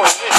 going in.